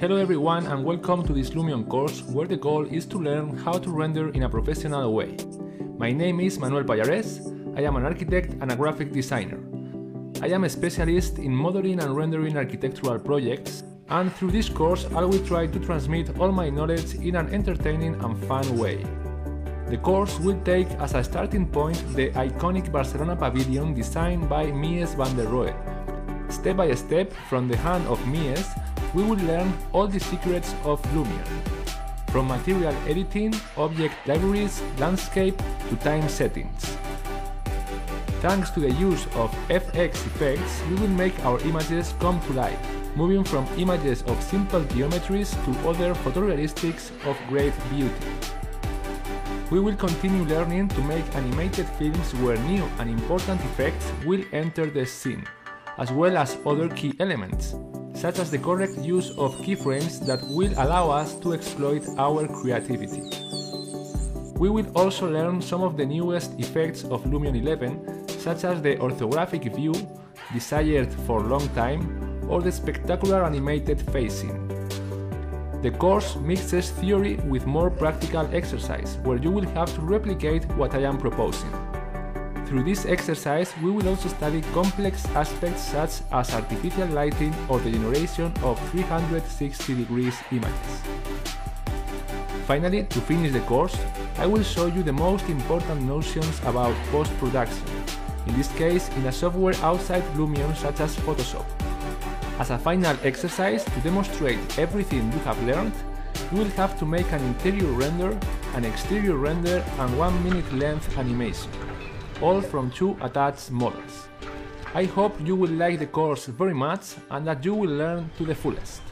Hello everyone and welcome to this Lumion course where the goal is to learn how to render in a professional way. My name is Manuel Pallares, I am an architect and a graphic designer. I am a specialist in modeling and rendering architectural projects and through this course I will try to transmit all my knowledge in an entertaining and fun way. The course will take as a starting point the iconic Barcelona pavilion designed by Mies van der Rohe. Step by step, from the hand of Mies, we will learn all the secrets of Lumion. From material editing, object libraries, landscape to time settings. Thanks to the use of FX effects, we will make our images come to life, moving from images of simple geometries to other photorealistics of great beauty. We will continue learning to make animated films where new and important effects will enter the scene, as well as other key elements, such as the correct use of keyframes that will allow us to exploit our creativity. We will also learn some of the newest effects of Lumion 11, such as the orthographic view, desired for long time, or the spectacular animated phasing. The course mixes theory with more practical exercise, where you will have to replicate what I am proposing. Through this exercise, we will also study complex aspects such as artificial lighting or the generation of 360 degrees images. Finally, to finish the course, I will show you the most important notions about post-production, in this case in a software outside Lumion such as Photoshop. As a final exercise to demonstrate everything you have learned, you will have to make an interior render, an exterior render and 1 minute length animation, all from two attached models. I hope you will like the course very much and that you will learn to the fullest.